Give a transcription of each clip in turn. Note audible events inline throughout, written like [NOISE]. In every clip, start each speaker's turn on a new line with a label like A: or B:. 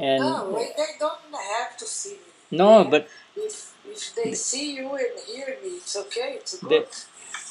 A: And
B: No, they they don't have to see me.
A: no, but
B: If, if they see you and hear me, it's okay, it's
A: They-
B: good.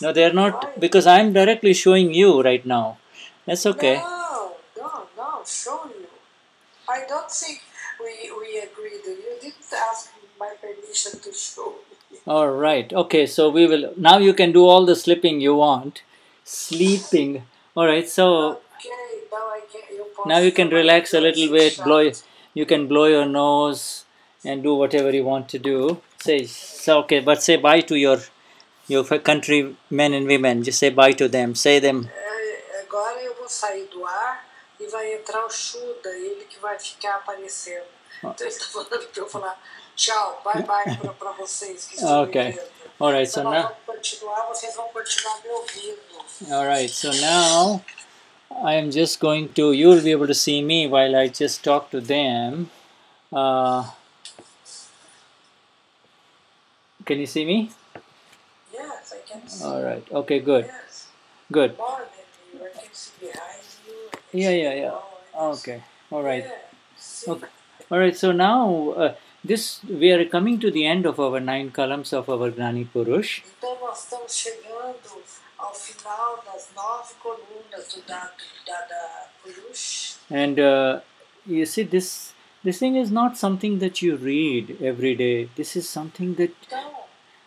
A: no, they are not because I'm directly showing you right now. That's okay.
B: No, no, no, show you. I don't think we, we agreed. You didn't ask my permission to show me.
A: All right. Okay. So we will now. You can do all the slipping you want. Sleeping. All right. So
B: Okay, now I can. You
A: now you can relax a little bit. Blow. You can blow your nose and do whatever you want to do. Say so. Okay, but say bye to your your country men and women. Just say bye to them. Say them.
B: Agora eu vou sair do ar e vai entrar o Shuddha, ele que vai ficar aparecendo. Ah. Então ele está falando para eu falar tchau, bye bye para vocês que estão
A: Okay. All right. So now.
B: vamos continuar, vocês vão continuar me ouvindo.
A: All right. So now I am just going to. You will be able to see me while I just talk to them. Uh, can you see me?
B: Yes, I can see.
A: All right. Okay. Good.
B: Yes.
A: Good.
B: More than you, I can see behind you. I can
A: Yeah. Yeah. Yeah.
B: below, I can see-
A: Okay. all right. Okay. All right, So now uh, this we are coming to the end of our nine columns of our Gnani Purush.
B: Então nós estamos chegando ao final das nove colunas do Dada Purush.
A: And uh, you see, this this thing is not something that you read every day. This is something that
B: Então,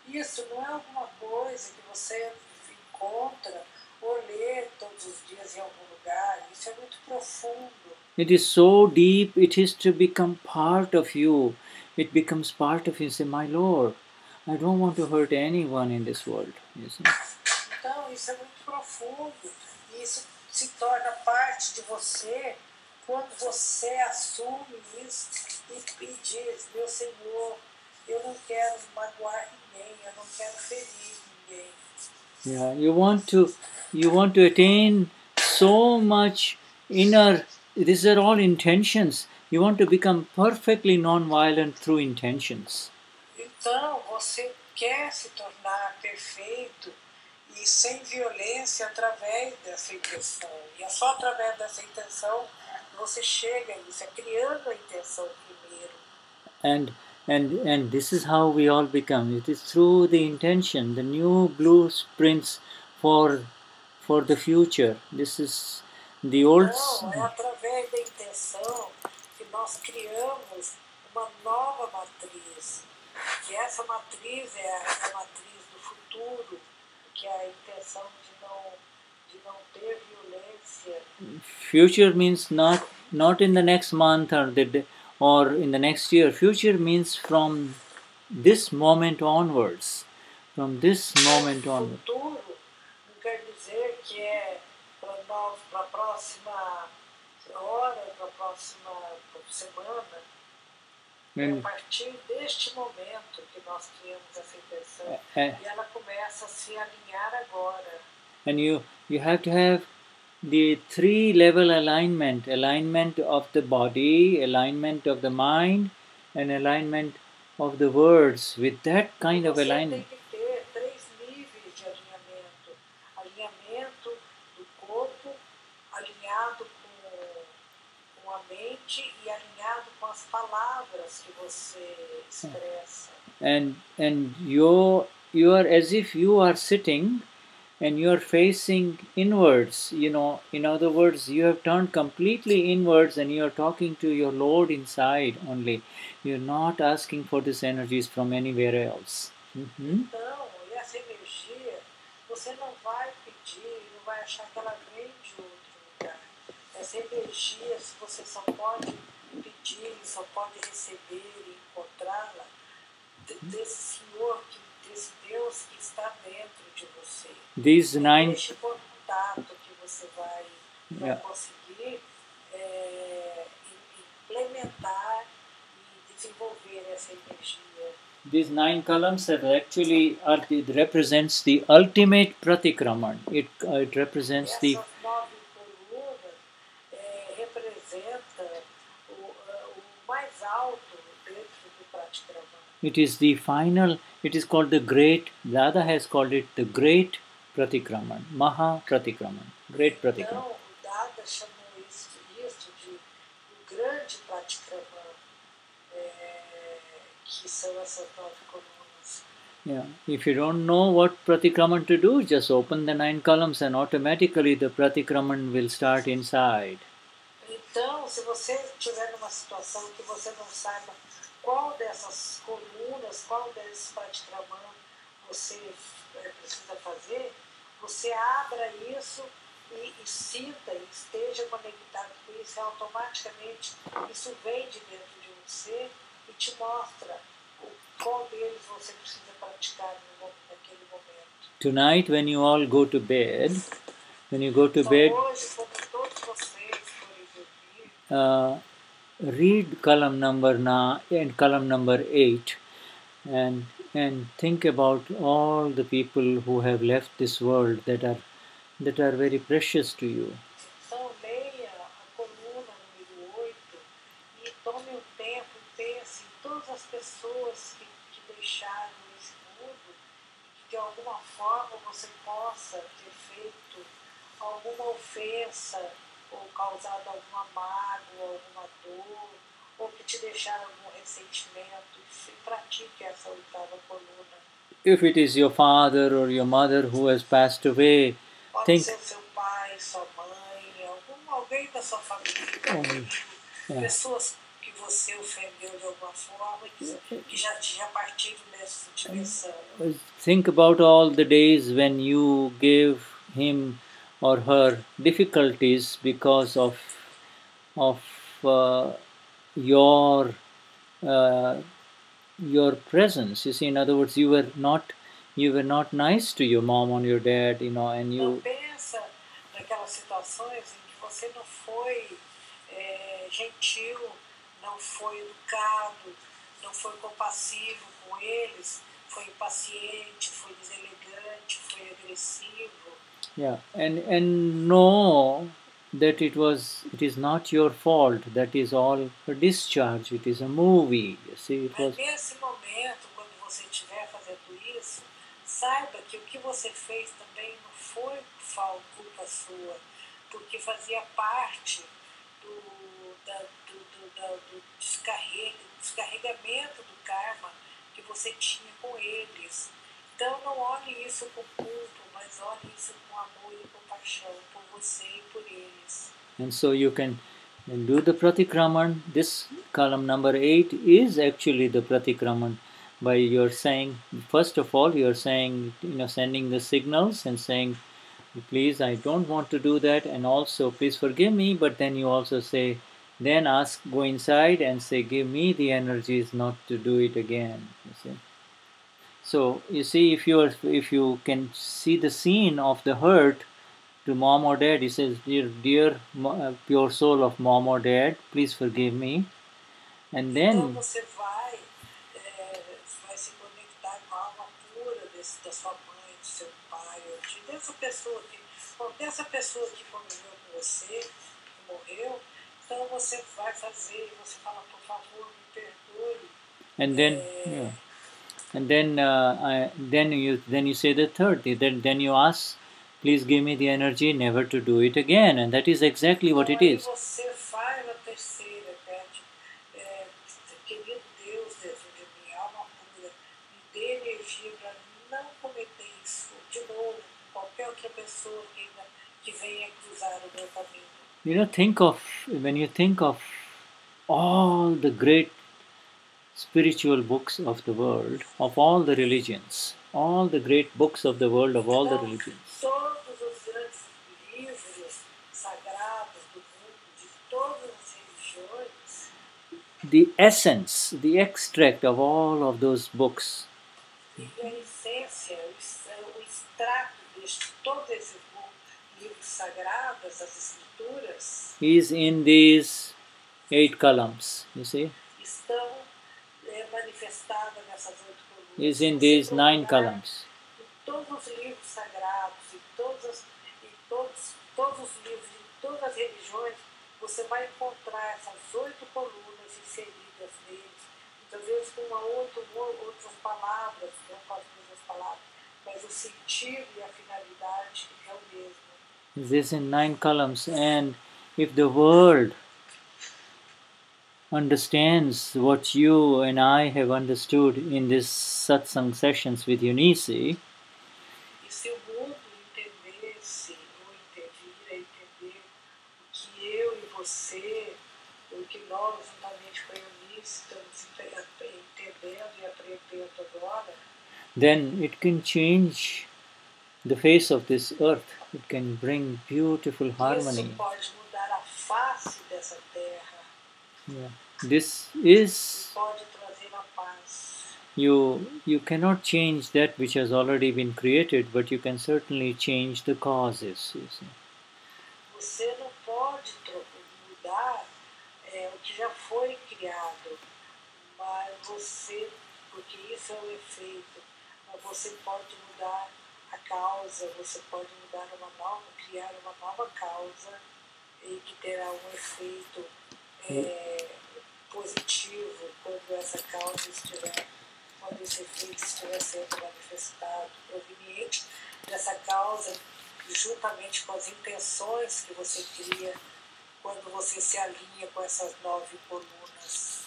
B: isso não é alguma coisa que você encontra ou lê todos os dias em algum lugar. Isso é muito profundo.
A: it is so deep. It is to become part of you. It becomes part of you. Say, my Lord, I don't want to hurt anyone in this world. You see?
B: Então, isso é muito profundo. E isso se torna parte de você quando você assume isso e, e diz: Meu Senhor, eu não quero magoar ninguém, eu não quero ferir ninguém.
A: Yeah, you want to you want to attain so much inner these are all intentions. You want to become perfectly non-violent through intentions.
B: Então, você quer se tornar perfeito e sem violência através dessa intenção. E é só através dessa intenção você chega a isso, é criando a intenção primeiro.
A: And and and this is how we all become. It is through the intention, the new blueprints for for the future. This is the old
B: Não, é através da intenção que nós criamos uma nova matriz. Que essa matriz é a, a matriz do futuro, que a intenção de não, de não ter violência.
A: future means not not in the next month or the or in the next year future means from this moment onwards from this moment onwards
B: Futuro não quer dizer que é para nós, para a próxima hora, para a próxima semana. É a
A: and,
B: partir deste momento que nós criamos essa intenção.
A: and,
B: E ela começa a se alinhar agora.
A: and you you have to have the three level alignment. Alignment of the body alignment of the mind and alignment of the words. With that kind of alignment
B: expressa.
A: and and you you are as if you are sitting and you are facing inwards you know. In other words you have turned completely inwards and you are talking to your lord inside only. You're not asking for these energies from anywhere else.
B: Mm-hmm. Só pode pedir, só pode receber e encontrá-la de- desse Senhor, desse Deus que está dentro de você.
A: these nine
B: Este contato que você vai, vai
A: Yeah.
B: conseguir é, im- implementar e desenvolver essa energia.
A: these nine columns are actually are it represents the ultimate pratikraman it, uh, it represents the It is the final, it is called the great, Dada has called it the great Pratikraman, Maha Pratikraman, great Pratikraman.
B: Então, Dada chamou isso, isso de o grande Pratikaramana. que uh, são essas nove colunas.
A: Yeah. If you don't know what pratikraman to do, just open the nine columns and automatically the pratikraman will start inside.
B: Então, se você estiver numa situação que você não saiba qual dessas colunas, qual desses pratikraman você eh, precisa fazer, você abra isso e, e sinta, e esteja conectado com isso, automaticamente isso vem de dentro de você e te mostra o, qual deles você precisa praticar no, naquele momento.
A: Tonight, when you all go to bed, when you go to
B: Então,
A: bed,
B: hoje, como todos vocês forem dormir,
A: uh, read column number nine and column number eight, and and think about all the people who have left this world that are that are very precious to you.
B: Então leia a coluna número 8 tome tempo pense em todas as pessoas que, que deixaram esse mundo que de alguma forma você possa ter feito alguma ofensa ou causado alguma mágoa, alguma dor, ou que te deixaram algum ressentimento. E pratique essa oitava coluna.
A: If it is your father or your mother who has passed away,
B: Pode
A: Think-
B: ser seu pai, sua mãe, algum, alguém da sua família,
A: Oh, é.
B: pessoas que você ofendeu de alguma forma, que, que já, já partiram dessa um, dimensão.
A: think about all the days when you gave him or her difficulties because of of uh, your uh, your presence you see in other words you were not you were not nice to your mom or your dad you know and you
B: gentil, não foi educado, não foi compassivo com eles, foi impaciente, foi deselegante, foi agressivo.
A: Yeah. And and know that it was it is not your fault. That is all a discharge. It is a movie. You see it
B: Mas
A: was
B: nesse momento, quando você estiver fazendo isso, saiba que o que você fez também não foi culpa sua, porque fazia parte do, da- do, do, da- do descarrega, descarregamento do karma que você tinha com eles. Então não olhe isso com culpa, mas olhe isso com amor e compaixão por você e por eles.
A: and so you can do the pratikraman. This column number 8 is actually the pratikraman by your saying first of all you're saying you know sending the signals and saying please i don't want to do that. And also please forgive me. But then you also say then ask go inside and say give me the energies not to do it again. You see so you see if you are if you can see the scene of the hurt to mom or dad. He says, "Dear, dear uh, pure soul of mom or dad, please forgive me." And then,
B: você vai, é, vai se conectar com a alma pura desse, da sua mãe, do seu pai, ou de, dessa pessoa que, bom, dessa pessoa que conviveu com você, que morreu. Então você vai fazer e você fala, por favor, me perdoe.
A: and then, yeah. And then, uh, I, then you then you say the third. Then then you ask, "Please give me the energy never to do it again." And that is exactly what it is.
B: você faz a terceira, pede, é, querido Deus, dentro de mim, alma pura, me dê energia para não cometer isso de novo com qualquer outra pessoa que, ainda- que venha cruzar o meu caminho.
A: You know, think of when you think of all the great spiritual books of the world, of all the religions, all the great books of the world, of all the religions. The essence, the extract of all of those books is in these eight columns. You see, is in
B: Se
A: these nine columns.
B: Em todos os livros sagrados, em todos, as- em todos, todos os livros, em todas as religiões, você vai encontrar essas oito colunas inseridas neles, muitas vezes com uma outra, outras palavras, não com as mesmas palavras, mas o sentido e a finalidade é o mesmo.
A: Is this in nine columns? And if the world understands what you and I have understood in these satsang sessions with Eunice,
B: se o mundo entendesse, ou entender, entender o que eu você, o que nós, juntamente com a Eunice, estamos ente- entendendo aprendendo agora,
A: then it can change the face of this earth. It can bring beautiful harmony. Yeah. This is you you cannot change that which has already been created, but you can certainly change the causes. you see.
B: Você não pode mudar é, o que já foi criado, mas você, porque isso é o efeito, você pode mudar a causa, você pode mudar uma nova, criar uma nova causa e que terá um efeito positivo quando essa causa estiver, quando esse efeito estiver sendo manifestado, proveniente dessa causa, juntamente com as intenções que você cria quando você se alinha com essas nove colunas.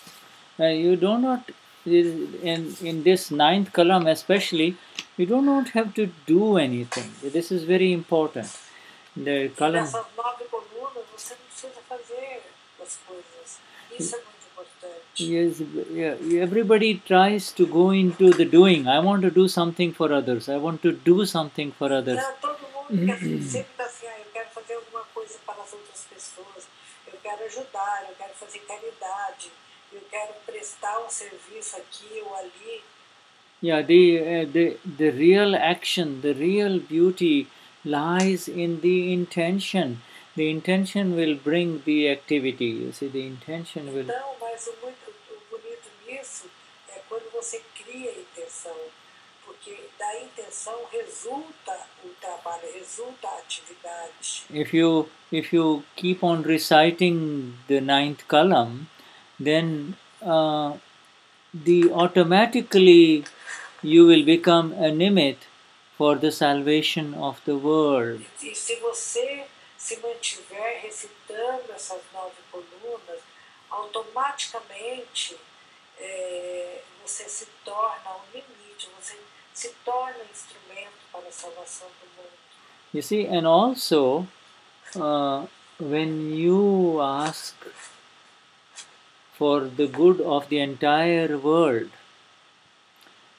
A: Uh, you do not in in this ninth column especially you do not have to do anything. This is very important. The column
B: nessas nove colunas você não precisa fazer as coisas. Isso é muito importante.
A: Yes, yeah, everybody tries to go into the doing. I want to do something for others. I want to do something for others.
B: Então, todo mundo quer, sempre está assim, eu quero fazer alguma coisa para as outras pessoas, eu quero ajudar, eu quero fazer caridade, eu quero prestar serviço aqui ou ali.
A: Yeah, the, uh, the the real action, the real beauty lies in the intention. The intention will bring the activity. You see, the intention will.
B: Mas o, muito, o bonito nisso é quando você cria a intenção, porque da intenção resulta o trabalho, resulta a atividade.
A: If you if you keep on reciting the ninth column, then uh, the automatically you will become a nimit for the salvation of the world.
B: E se você se mantiver recitando essas nove colunas, automaticamente é, você se torna um limite, você se torna instrumento para a salvação do mundo.
A: You see, and also uh, when you ask for the good of the entire world,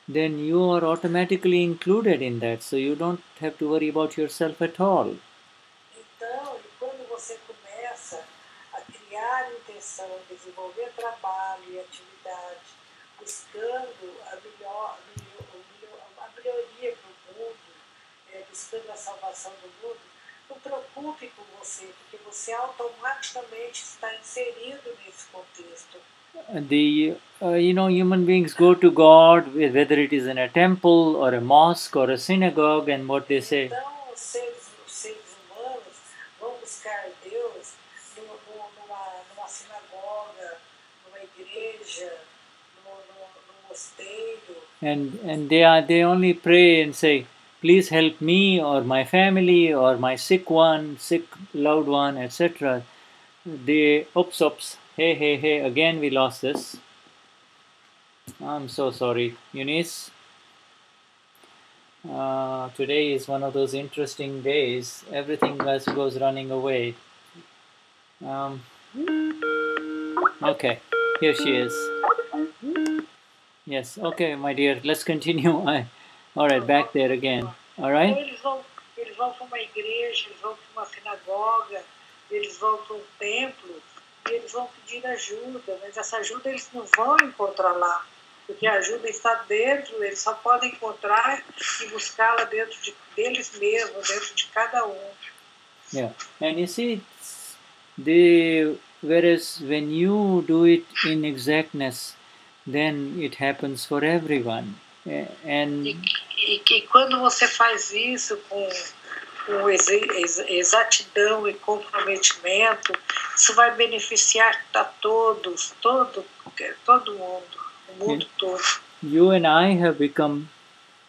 A: then you are automatically included in that, so you don't have to worry about yourself at all.
B: Intenção, desenvolver trabalho e atividade, buscando a, melhor, a melhor- a melhoria para o mundo, é, buscando a salvação do mundo, não preocupe com você, porque você automaticamente está inserido nesse contexto.
A: the uh, you know human beings go to god whether it is in a temple or a mosque or a synagogue and what they say
B: Então, os seres
A: and and they are they only pray and say please help me or my family or my sick one sick loved one etc they oops oops hey hey hey again we lost this. I'm so sorry eunice. Uh, today is one of those interesting days. Everything else goes running away. Um, okay here she is. Yes okay my dear let's continue. [LAUGHS] I, all right back there again. All right?
B: Eles vão, eles vão para uma igreja, eles vão para uma sinagoga, eles vão para um templo e eles vão pedir ajuda, mas essa ajuda eles não vão encontrar lá, porque a ajuda está dentro, eles só podem encontrar e buscá-la dentro de, deles mesmos, dentro de cada um.
A: Yeah, and you see, the whereas when you do it in exactness, then it happens for everyone. And
B: E, e que quando você faz isso com, com ex, ex, exatidão e comprometimento, isso vai beneficiar a todos, todo, todo mundo, o mundo todo.
A: you and I have become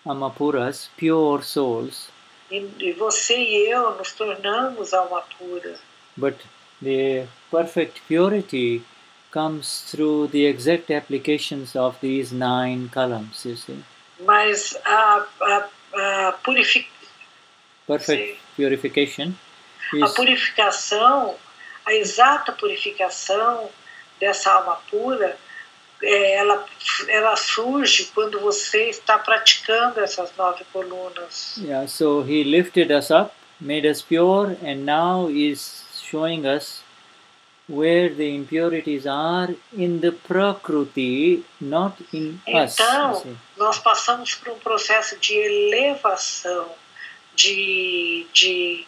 A: Amapuras, pure souls,
B: E, e você e eu nos tornamos alma pura.
A: but the perfect purity comes through the exact applications of these nine columns, you see.
B: Mas a, a, a, purifi-
A: Perfect purification
B: a
A: is
B: purificação, a exata purificação dessa alma pura, é, ela, ela surge quando você está praticando essas nove colunas.
A: yeah, so he lifted us up, made us pure, and now is showing us where the impurities are in the Prakruti, not in us.
B: Então, nós passamos por um processo de elevação, de, de,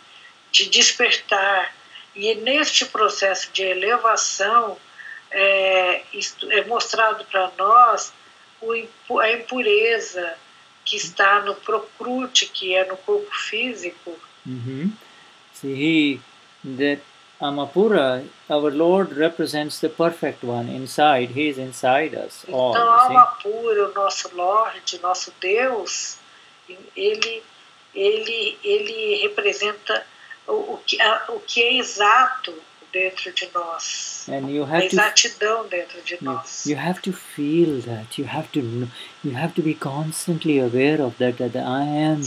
B: de despertar. E neste processo de elevação é, é mostrado para nós o a impureza que está no Prokrute, que é no corpo físico.
A: See, he, that Amapura, our Lord represents the perfect one inside. He is inside us all.
B: Então, a
A: you see.
B: alma pura, o nosso Lorde, nosso Deus, ele, ele, ele representa o, o, que, a- o que é exato dentro de nós,
A: And you
B: a
A: have to
B: exatidão dentro de
A: you,
B: nós.
A: you have to feel that. You have to you have to be constantly aware of that. That I am.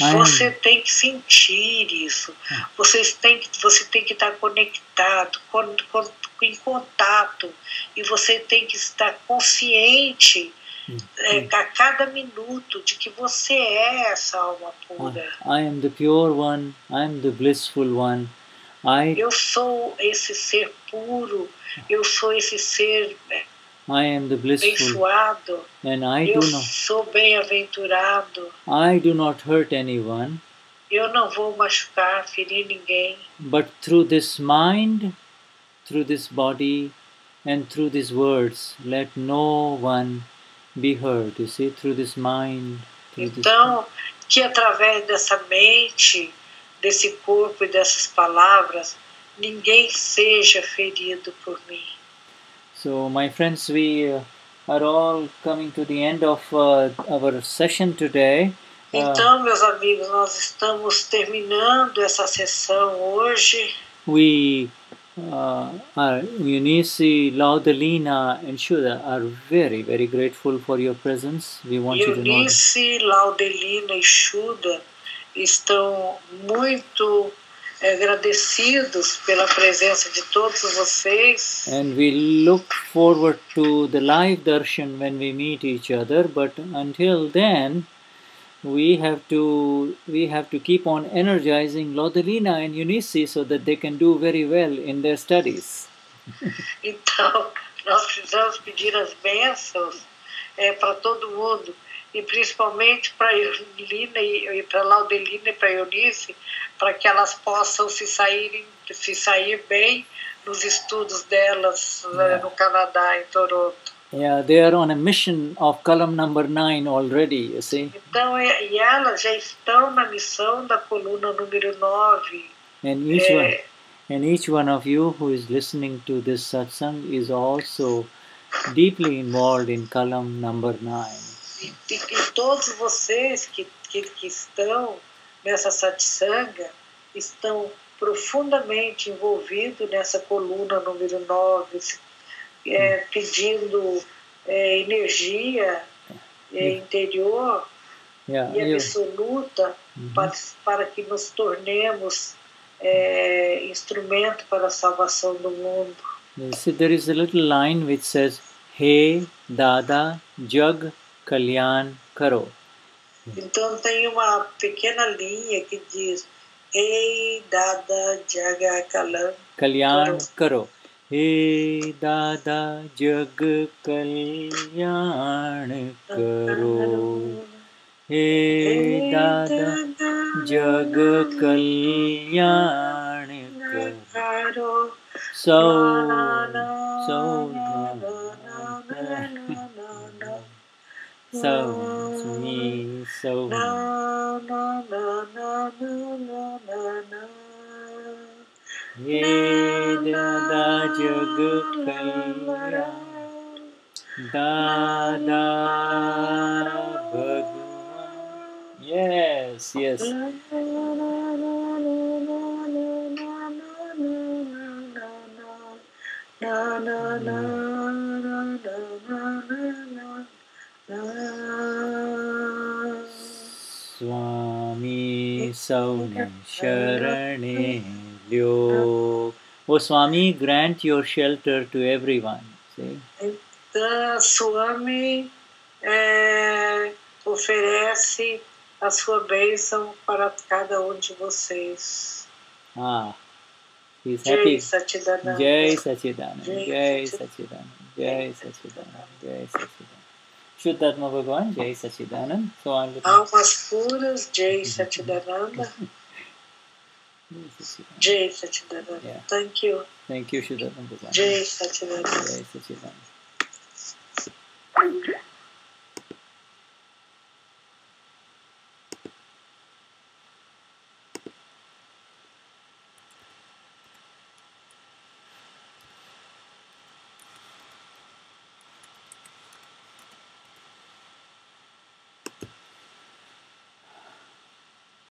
A: I am.
B: Você tem que sentir isso. Vocês têm que, você tem que estar conectado, con, con, em contato. E você tem que estar consciente é, a cada minuto de que você é essa alma pura.
A: I am the pure one. I am the blissful one. I
B: Eu sou esse ser puro, eu sou esse ser é,
A: I am the blissful,
B: abençoado,
A: and I
B: eu
A: do not
B: sou bem-aventurado.
A: I do not hurt anyone.
B: Eu não vou machucar, ferir ninguém.
A: But through this mind, through this body, and through these words, let no one be hurt. You see, through this mind, through this.
B: Então, que através dessa mente, desse corpo e dessas palavras, ninguém seja ferido por mim.
A: So, my friends, we are all coming to the end of uh, our session today. Uh,
B: Então, meus amigos, nós estamos terminando essa sessão hoje.
A: we, uh, are, Eunice, Laudelina, and Shuda are very, very grateful for your presence. We want you to know.
B: Eunice, Laudelina e Chuda estão muito agradecidos pela presença de todos vocês.
A: And we look forward to the live darshan when we meet each other. But until then, we have to we have to keep on energizing Lodelina and Eunice so that they can do very well in their studies. [LAUGHS]
B: Então, nós precisamos pedir as bênçãos para todo mundo, e principalmente para a Eulina e, para Laudelina e para Eunice, para que elas possam se sair, se sair bem nos estudos delas eh, no Canadá, em Toronto.
A: Yeah, they are on a mission of column number nine already. You see,
B: Então, e, elas já estão na missão da coluna número 9.
A: and each one
B: É,
A: and each one of you who is listening to this satsang is also deeply involved in column number nine.
B: E, e, e todos vocês que, que, que estão nessa satsanga estão profundamente envolvidos nessa coluna número 9, se- é, pedindo é, energia é, interior
A: Yeah,
B: e
A: you-
B: absoluta para, para que nos tornemos é, instrumento para a salvação do mundo.
A: You see, there is a little line which says, Hey Dada Jag कल्याण करो
B: Entonces hay una pequeña línea que diz: Ei, dada, jaga, kalam.
A: Kalyan
B: karo.
A: Ei, dada, jag, kalyan karo. Ei, dada, jag, kalyan karo. So, so. So, me, so.
B: na, na, na, na, na, na, na, na.
A: Hey Dada Jag Kalyan. Dada Bhagwan. Yes, yes.
B: Na na na na
A: સૌને શરણે લ્યો O Swami grant your shelter to
B: Então, Swami é, oferece a sua bênção para cada um de vocês.
A: Ah, he's happy. Jai Satchidananda.
B: Jai
A: Satchidananda.
B: Jai
A: Satchidananda. Jai Satchidananda. Jai Satchidananda. Shuddhat Bhagavan, Jai Sachidanand. So I'm. much
B: food is Jai
A: Sachidanand? [LAUGHS]
B: Jai
A: Sachidanand.
B: Thank you.
A: Thank you, Shuddhat Bhagavan.
B: Jai Sachidanand.
A: Jai Sachidanand.